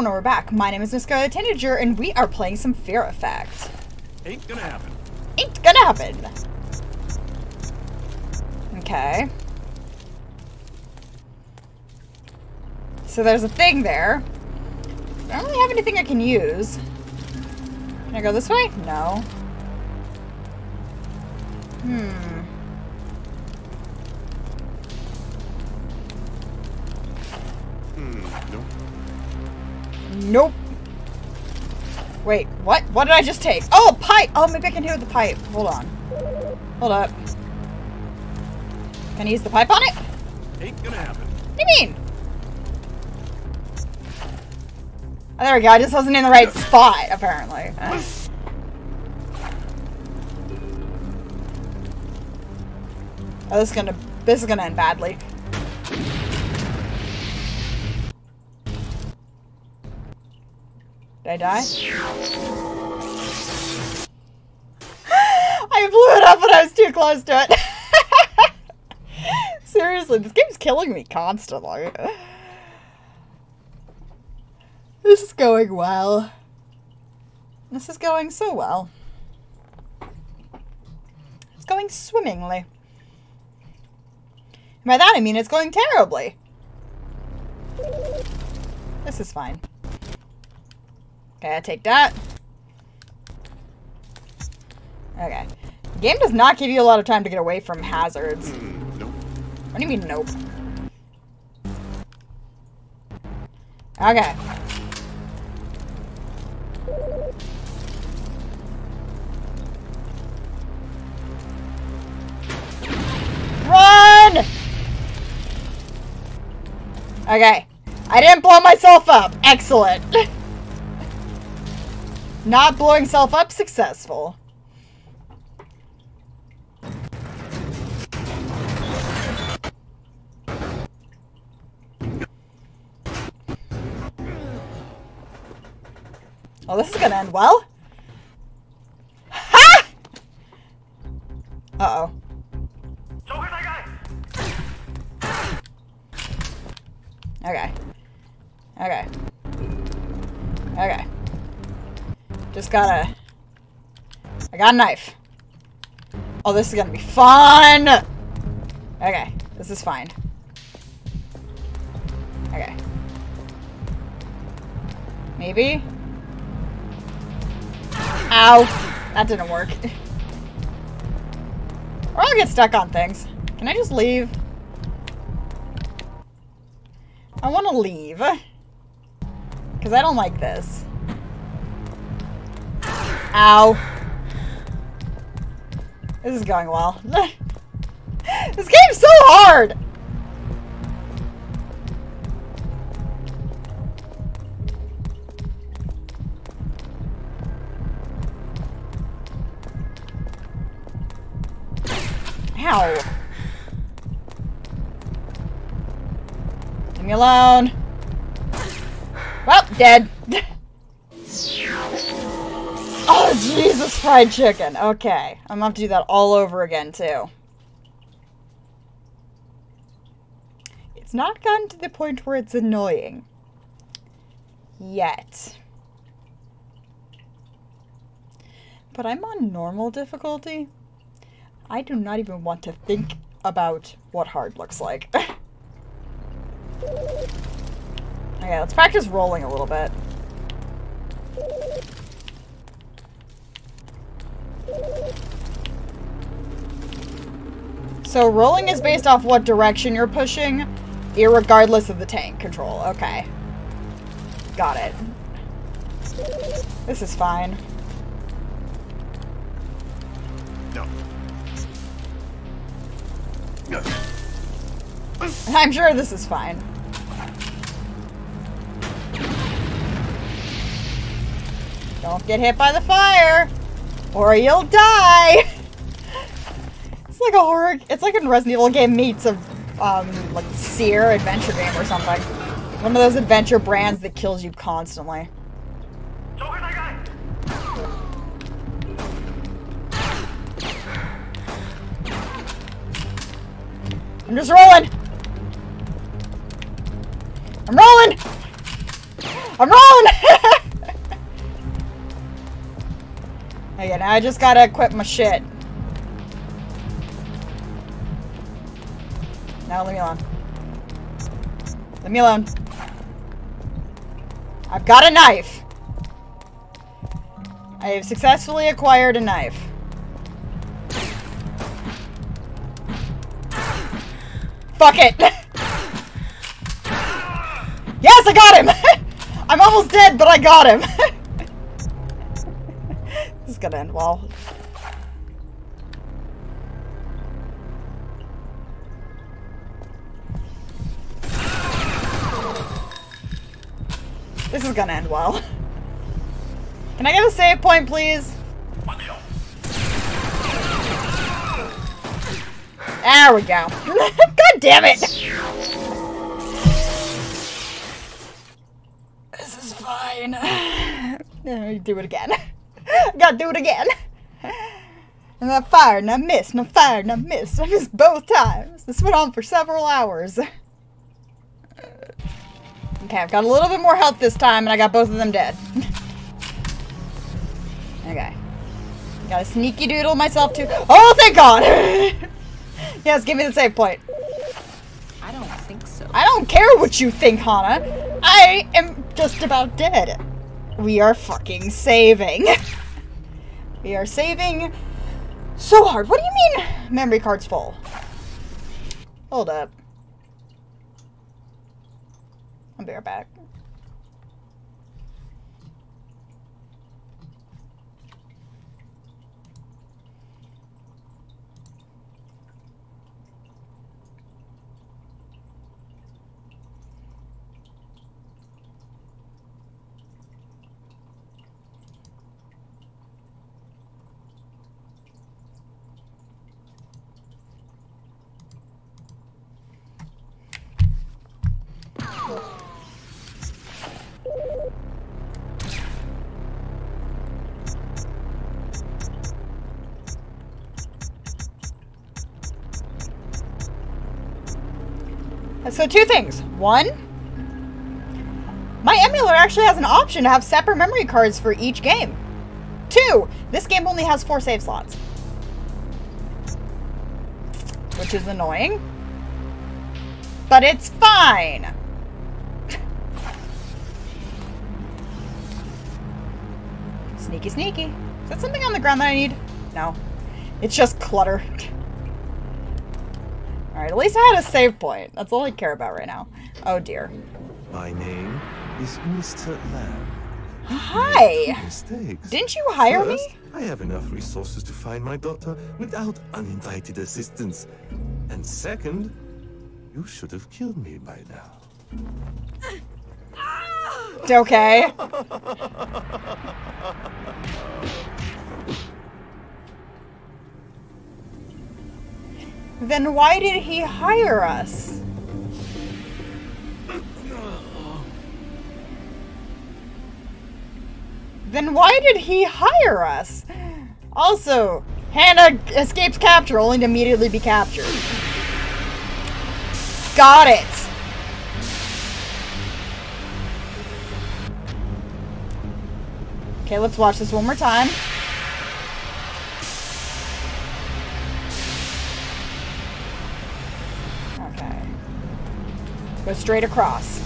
everyone, we're back. My name is Miss Scarlet Tanager, and we are playing some Fear Effect. Ain't gonna happen. Ain't gonna happen. Okay. So there's a thing there. I don't really have anything I can use. Can I go this way? No. Hmm. Nope. Wait, what? What did I just take? Oh, a pipe! Oh, maybe I can hit with the pipe. Hold on. Hold up. Can I use the pipe on it? Ain't gonna happen. What do you mean? Oh, there we go. I just wasn't in the right spot, apparently. Oh, this is gonna this is gonna end badly. I die? I blew it up when I was too close to it. Seriously, this game's killing me constantly. This is going well. This is going so well. It's going swimmingly. And by that I mean it's going terribly. This is fine. Okay, I take that. Okay. The game does not give you a lot of time to get away from hazards. Hmm, nope. What do you mean, nope? Okay. Run! Okay. I didn't blow myself up. Excellent. Not blowing self up successful. Oh, this is gonna end well. Ha! Uh-oh. Okay. Okay. Okay. Just gotta... I got a knife. Oh, this is gonna be fun! Okay. This is fine. Okay. Maybe? Ow! That didn't work. or I'll get stuck on things. Can I just leave? I want to leave. Because I don't like this. Ow. This is going well. this game's so hard! Ow. Leave me alone. Well, dead. oh, Jesus, fried chicken. Okay. I'm gonna have to do that all over again, too. It's not gotten to the point where it's annoying. Yet. But I'm on normal difficulty. I do not even want to think about what hard looks like. okay, let's practice rolling a little bit. So rolling is based off what direction you're pushing, irregardless of the tank control. Okay. Got it. This is fine. No. I'm sure this is fine. Don't get hit by the fire, or you'll die. It's like a horror. It's like a Resident Evil game meets a um like Sierra adventure game or something. One of those adventure brands that kills you constantly. I'm just rolling. I'm rolling. I'm wrong! okay, I just gotta equip my shit. Now leave me alone. Leave me alone. I've got a knife. I have successfully acquired a knife. Fuck it! yes, I got him! I'm almost dead, but I got him! gonna end well. This is gonna end well. Can I get a save point, please? There we go. God damn it! This is fine. do it again. Gotta do it again. And I fired and I missed and I fired and I missed. I missed both times. This went on for several hours. Okay, I've got a little bit more health this time and I got both of them dead. okay. Got a sneaky doodle myself too. Oh, thank God! yes, give me the save point. I don't think so. I don't care what you think, Hana. I am just about dead. We are fucking saving. We are saving so hard. What do you mean memory card's full? Hold up. I'll be right back. So two things. One, my emulator actually has an option to have separate memory cards for each game. Two, this game only has four save slots. Which is annoying. But it's fine. sneaky, sneaky. Is that something on the ground that I need? No. It's just clutter. Alright, at least I had a save point. That's all I care about right now. Oh dear. My name is Mr. Lam. Hi! Mistakes. Didn't you hire First, me? I have enough resources to find my daughter without uninvited assistance. And second, you should have killed me by now. Okay. Then why did he hire us? Then why did he hire us? Also, Hana escapes capture only to immediately be captured. Got it! Okay, let's watch this one more time. Go straight across.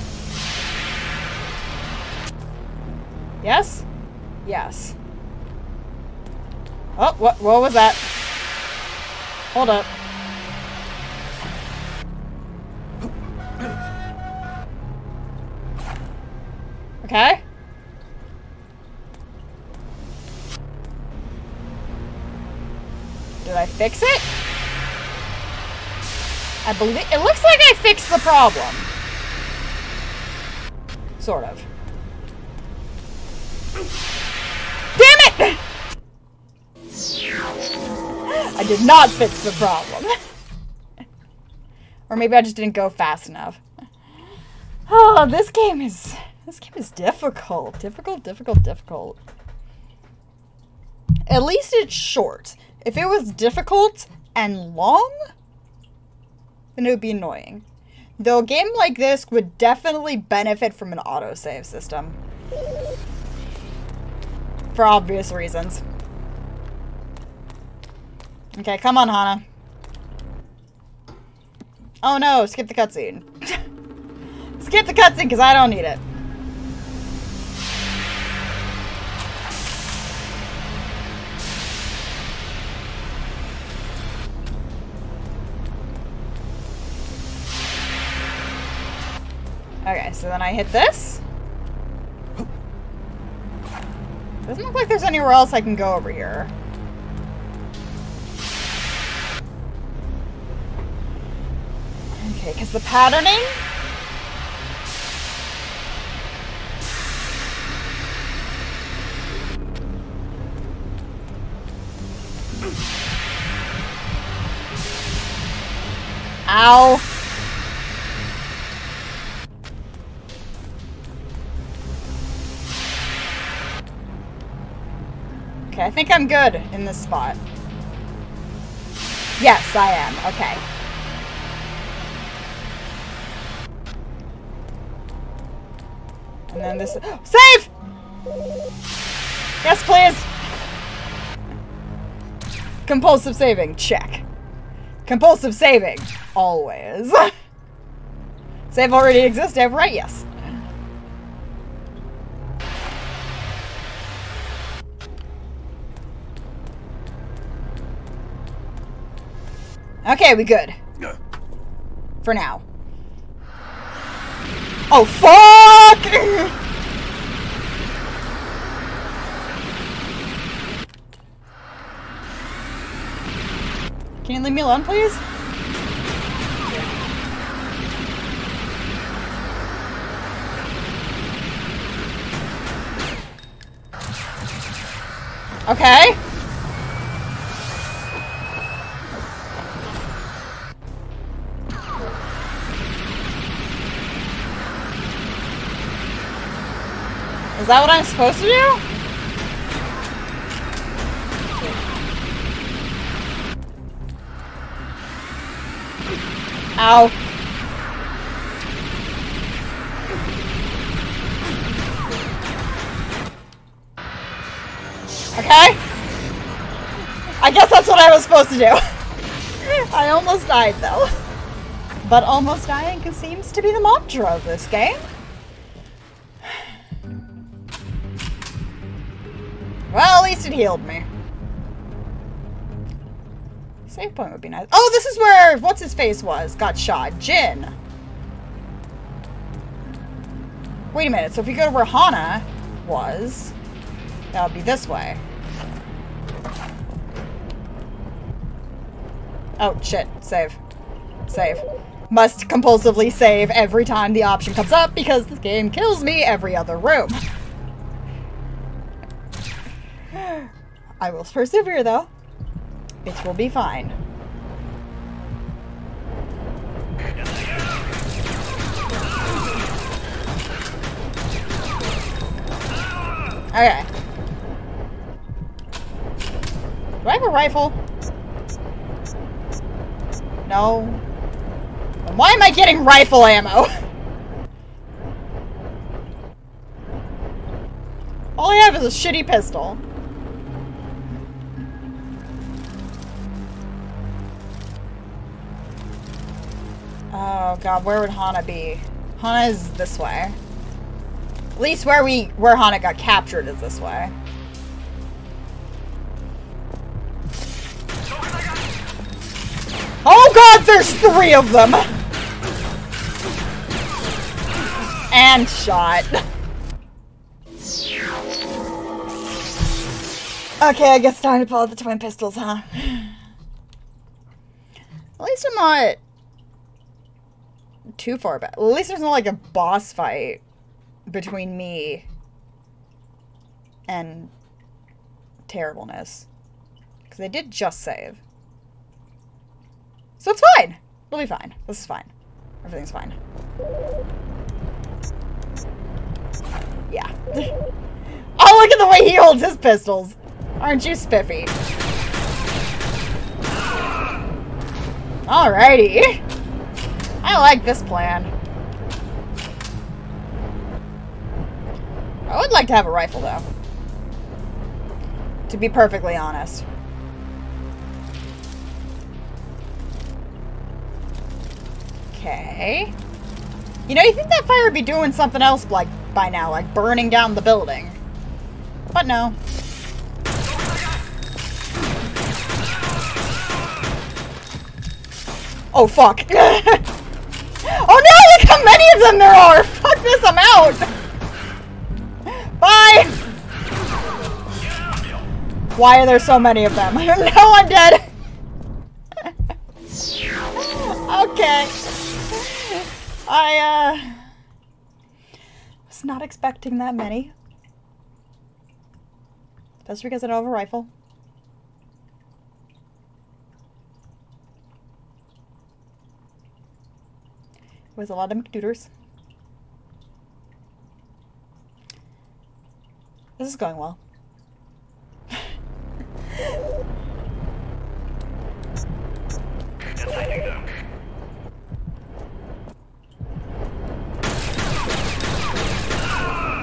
Yes? Yes. Oh, what, what was that? Hold up. Okay. Did I fix it? I believe it looks like I fixed the problem. Sort of. Damn it! I did not fix the problem. or maybe I just didn't go fast enough. Oh, this game is this game is difficult. Difficult, difficult, difficult. At least it's short. If it was difficult and long, then it would be annoying. Though a game like this would definitely benefit from an autosave system. For obvious reasons. Okay, come on, Hana. Oh no, skip the cutscene. skip the cutscene because I don't need it. So then I hit this. Doesn't look like there's anywhere else I can go over here. Okay, because the patterning... Ow. Okay, I think I'm good in this spot. Yes, I am. Okay. And then this- SAVE! Yes, please! Compulsive saving, check. Compulsive saving, always. Save already existed, right? Yes. Okay, we good. For now. Oh, fuck! Can you leave me alone, please? Okay. Is that what I'm supposed to do? Ow. Okay. I guess that's what I was supposed to do. I almost died though. But almost dying seems to be the mantra of this game. Healed me. Save point would be nice. Oh, this is where what's his face was. Got shot. Jin. Wait a minute. So if we go to where Hana was, that would be this way. Oh, shit. Save. Save. Must compulsively save every time the option comes up because this game kills me every other room. I will persevere, though. It will be fine. Okay. Do I have a rifle? No. Then why am I getting rifle ammo? All I have is a shitty pistol. Oh god, where would Hana be? Hana is this way. At least where we where Hana got captured is this way. Oh god, there's three of them! And shot. Okay, I guess time to pull out the twin pistols, huh? At least I'm not too far back. At least there's not like a boss fight between me and terribleness. Because I did just save. So it's fine. We'll be fine. This is fine. Everything's fine. Yeah. oh, look at the way he holds his pistols. Aren't you spiffy? Alrighty. I like this plan. I would like to have a rifle, though. To be perfectly honest. Okay. You know, you think that fire would be doing something else like by now, like burning down the building. But no. Oh, fuck. oh no, look how many of them there are! Fuck this, I'm out! Bye! Why are there so many of them? no, I'm dead! okay. I, uh... Was not expecting that many. Especially because I don't have a rifle. Was a lot of McDooders. This is going well.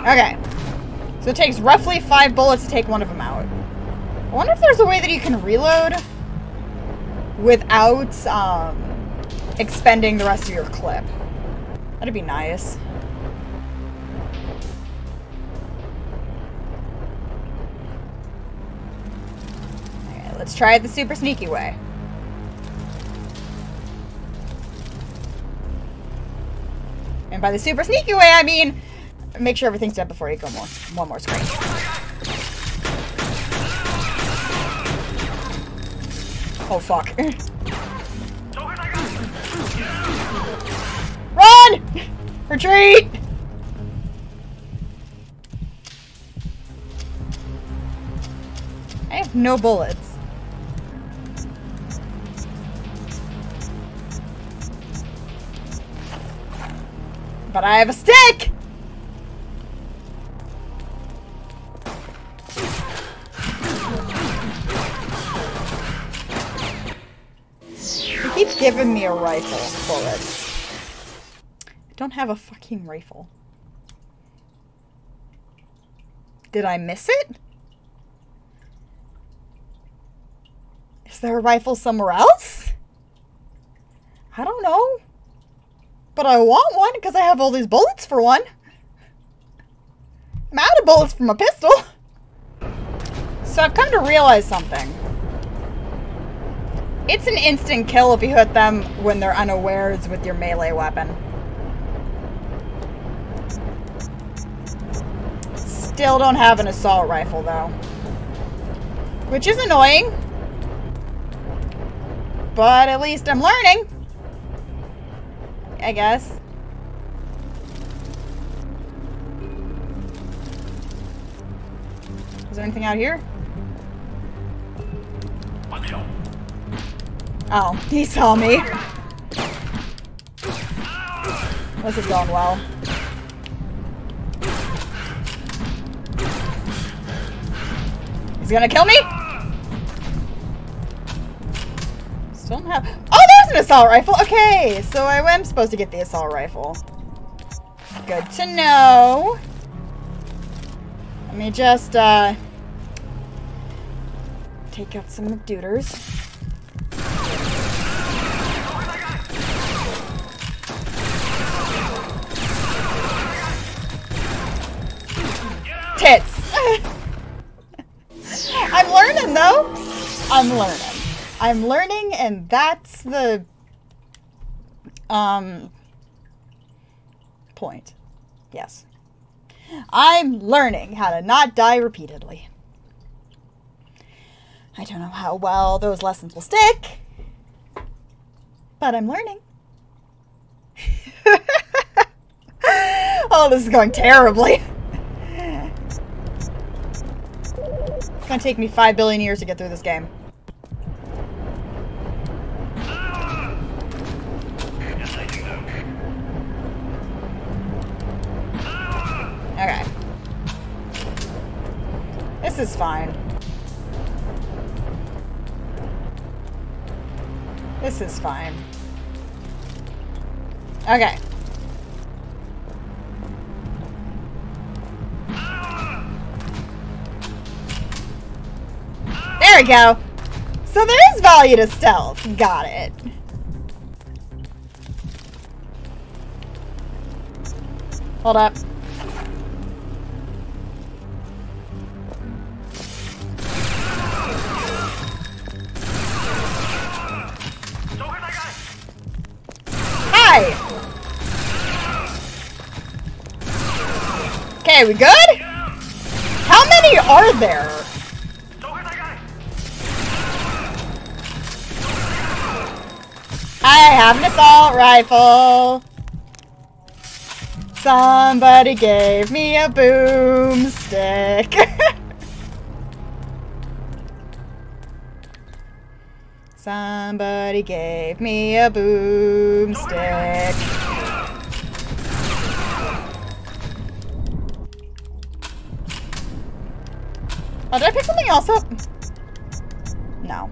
Okay. So it takes roughly five bullets to take one of them out. I wonder if there's a way that you can reload without um, expending the rest of your clip. That'd be nice. Okay, let's try it the super sneaky way. And by the super sneaky way, I mean make sure everything's dead before you go more one more screen. Oh fuck. Retreat! I have no bullets. But I have a stick! He keeps giving me a rifle bullets don't have a fucking rifle. Did I miss it? Is there a rifle somewhere else? I don't know. But I want one because I have all these bullets for one. I'm out of bullets from a pistol. So I've come to realize something. It's an instant kill if you hit them when they're unawares with your melee weapon. Still don't have an assault rifle, though. Which is annoying. But at least I'm learning. I guess. Is there anything out here? Oh, he saw me. This is going well. Gonna kill me? Still have... Oh, there's an assault rifle! Okay, so I am supposed to get the assault rifle. Good to know. Let me just, uh... Take out some duders. I'm learning though. I'm learning. I'm learning and that's the um point. Yes. I'm learning how to not die repeatedly. I don't know how well those lessons will stick, but I'm learning. oh, this is going terribly. gonna take me five billion years to get through this game. Okay. This is fine. This is fine. Okay. We go. So there is value to stealth. Got it. Hold up. Hi! Okay, we good? How many are there? I have an assault rifle. Somebody gave me a boomstick. Somebody gave me a boomstick. Oh, did I pick something else up? No.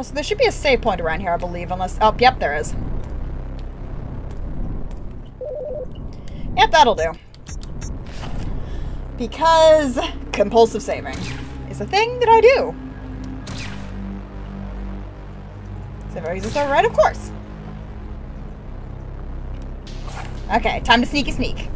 Also, there should be a save point around here, I believe, unless... Oh, yep, there is. Yep, that'll do. Because compulsive saving is a thing that I do. Save exits are right, of course. Okay, time to sneaky sneak.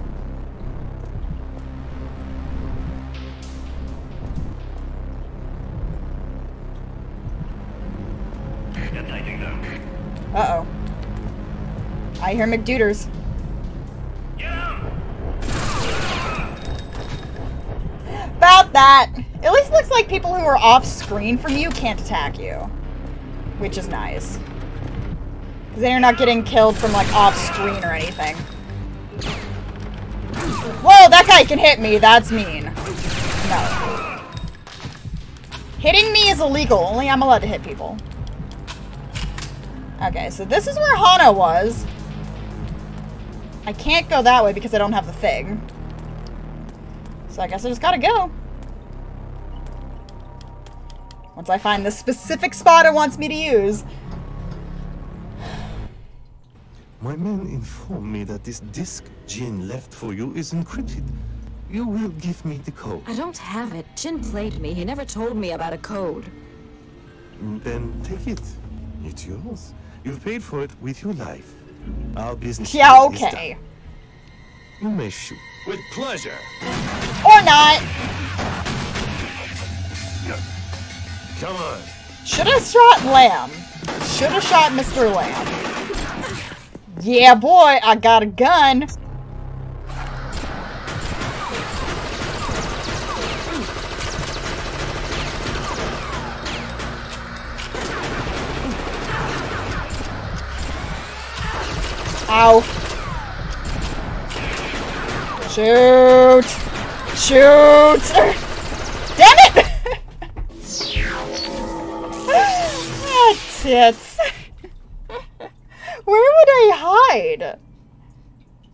I hear McDuders. About that. At least looks like people who are off screen from you can't attack you. Which is nice. Because then you're not getting killed from like off screen or anything. Whoa, that guy can hit me. That's mean. No. Hitting me is illegal. Only I'm allowed to hit people. Okay, so this is where Hana was. I can't go that way because I don't have the thing. So I guess I just gotta go. Once I find the specific spot it wants me to use. My men inform me that this disc Jin left for you is encrypted. You will give me the code. I don't have it. Jin played me. He never told me about a code. Then take it. It's yours. You've paid for it with your life. Our business Yeah, here is okay. done. You may shoot. With pleasure. Or not. Come on. Should have shot Lam. Should have shot Mr. Lam. Yeah, boy, I got a gun. Ow. Shoot! Shoot! Damn it! ah, tits. Where would I hide?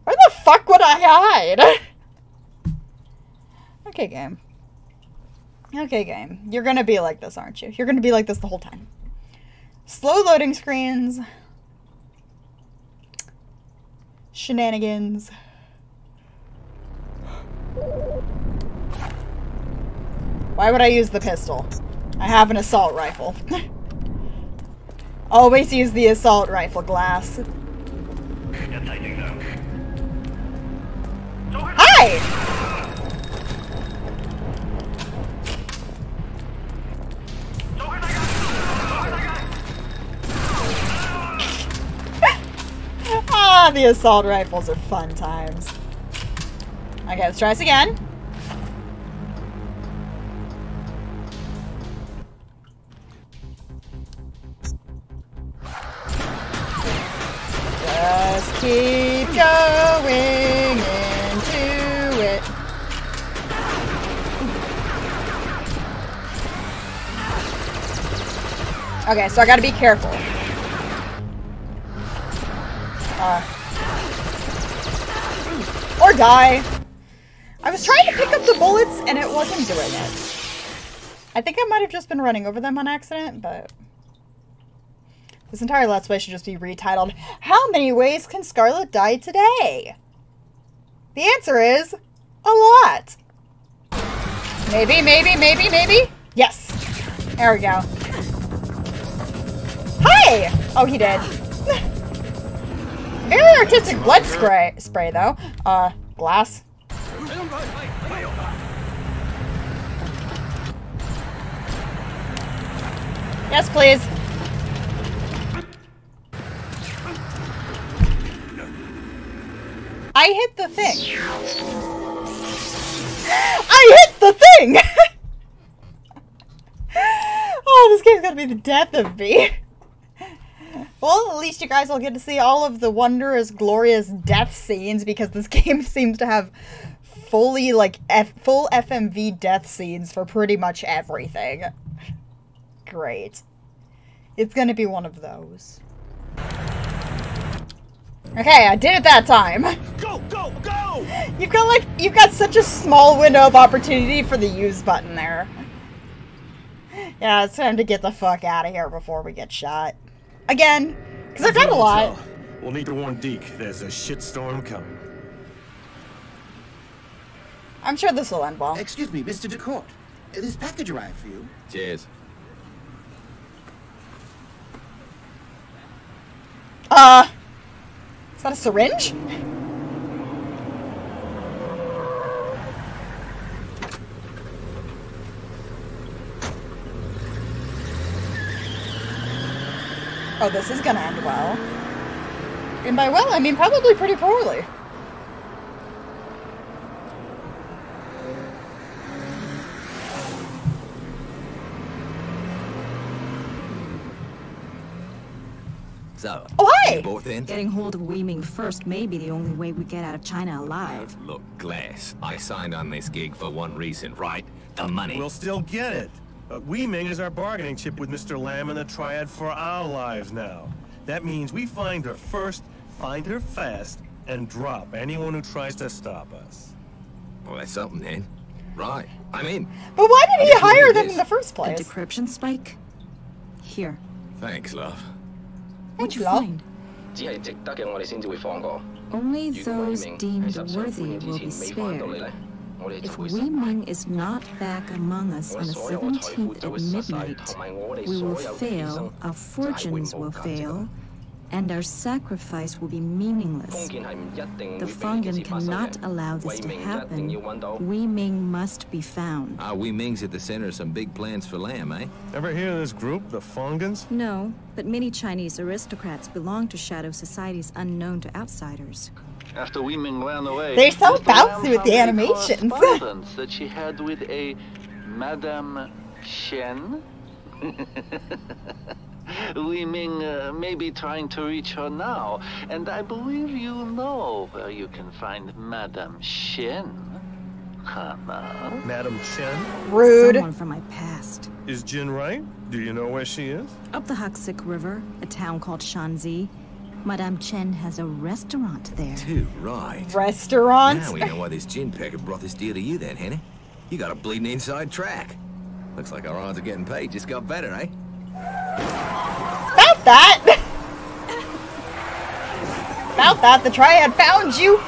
Where the fuck would I hide? okay, game. Okay, game. You're gonna be like this, aren't you? You're gonna be like this the whole time. Slow loading screens. Shenanigans. Why would I use the pistol? I have an assault rifle. Always use the assault rifle glass. Hi! the assault rifles are fun times. Okay, let's try this again. Just keep going into it. Okay, so I gotta be careful. Uh, die. I was trying to pick up the bullets and it wasn't doing it. I think I might have just been running over them on accident, but... This entire Let's Play should just be retitled, How Many Ways Can Scarlet Die Today? The answer is, a lot. Maybe, maybe, maybe, maybe? Yes. There we go. Hi! Oh, he did. Very artistic blood spray, spray though. Uh, glass. Yes, please. I hit the thing. I hit the thing! oh, this game's gonna be the death of me. Well, at least you guys will get to see all of the wondrous, glorious death scenes because this game seems to have fully, like, F full FMV death scenes for pretty much everything. Great. It's gonna be one of those. Okay, I did it that time. Go, go, go! You've got like you've got such a small window of opportunity for the use button there. Yeah, it's time to get the fuck out of here before we get shot. Again, because I've done a lot. We'll need to warn Deke. There's a shitstorm coming. I'm sure this will end well. Excuse me, Mr. DeCourt. This package arrived for you. Cheers. Uh, is that a syringe? Oh, this is gonna end well. And by well, I mean probably pretty poorly. So, Oh, hi! you both in? Getting hold of Weiming first may be the only way we get out of China alive. Look, Glas, I signed on this gig for one reason, right? The money. We'll still get it. Uh, we Ming is our bargaining chip with Mr. Lam and the Triad for our lives now. That means we find her first, find her fast, and drop anyone who tries to stop us. Well, that's something, then. Right, I'm in. But why did he hire them in the first place? A decryption spike? Here. Thanks, love. What'd you find? Only those deemed worthy will be spared. If Wei Ming is not back among us on the 17th at midnight, we will fail, our fortunes will fail, and our sacrifice will be meaningless. The Fongen cannot allow this to happen. Wei Ming must be found. Ah, Wei Ming's at the center of some big plans for Lam, eh? Ever hear of this group, the Fongans? No, but many Chinese aristocrats belong to shadow societies unknown to outsiders. After Weiming ran away, They're so Mr. Bouncy with the a animations. correspondence that she had with a Madame Shen. Weiming uh, may be trying to reach her now, and I believe you know where you can find Madame Shen. Hana. Madam Chen? Rude. Someone from my past. Is Jin right? Do you know where she is? Up the Huxic River, a town called Shanzi, Madame Chen has a restaurant there. Too right. Restaurant. Now we know why this Jin pecker brought this deal to you then, Henny. You got a bleeding inside track. Looks like our odds of getting paid just got better, eh? About that. About that, the Triad found you.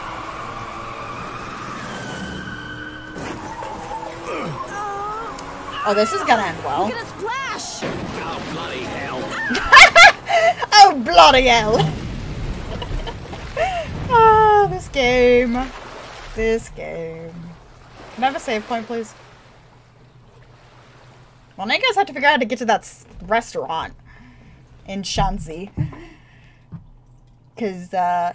Oh, this is gonna end well. Get a splash! Oh, bloody hell. Oh, bloody hell. Ah, this game. This game. Can I have a save point, please? Well, now you guys have to figure out how to get to that restaurant in Shanxi. Because, uh,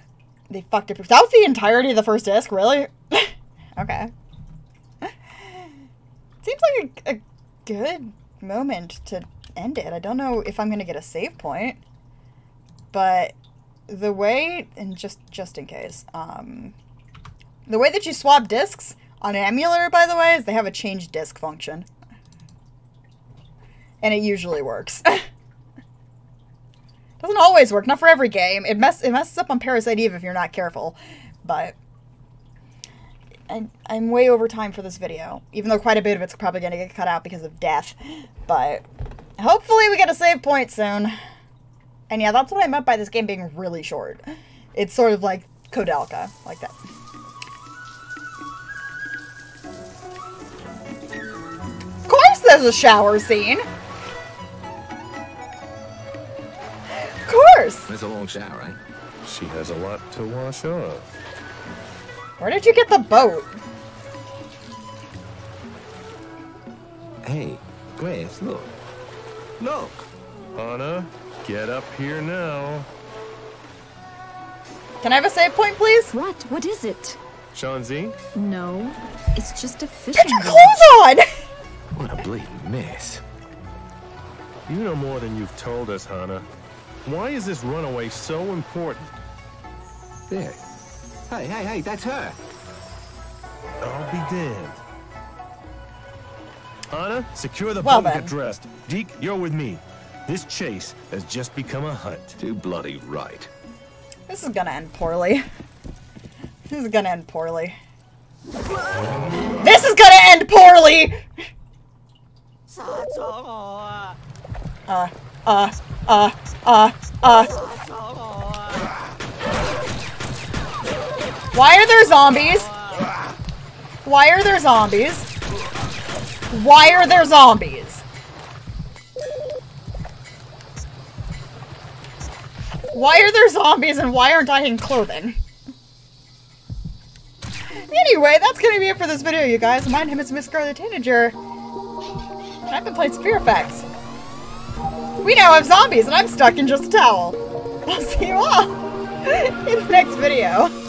they fucked it. That was the entirety of the first disc, really? okay. Seems like a, a good moment to end it. I don't know if I'm going to get a save point but the way and just just in case um the way that you swap discs on an emulator by the way is they have a change disc function and it usually works doesn't always work not for every game it mess it messes up on parasite eve if you're not careful but I, I'm way over time for this video, even though quite a bit of it's probably going to get cut out because of death. But hopefully we get a save point soon. And yeah, that's what I meant by this game being really short. It's sort of like Koudelka, like that. Of course there's a shower scene! Of course! That's a long shower, eh? She has a lot to wash off. Where did you get the boat? Hey, Grace, look. Look! Anna, get up here now. Can I have a save point, please? What? What is it? Shanzi? No, it's just a fishing Get your boat. clothes on! What a bleeding mess. You know more than you've told us, Hana. Why is this runaway so important? There. Hey, hey, hey, that's her. I'll be damned. Hana, secure the Well boat and get dressed. Deke, you're with me. This chase has just become a hunt. Too bloody right. This is gonna end poorly. This is gonna end poorly. This is gonna end poorly! Uh, uh, uh, uh, uh. Why are there zombies? Why are there zombies? Why are there zombies? Why are there zombies and why aren't I in clothing? Anyway, that's gonna be it for this video, you guys. My name is Miss Scarlet Tanager. I've been playing Fear Effects. We now have zombies and I'm stuck in just a towel. I'll see you all in the next video.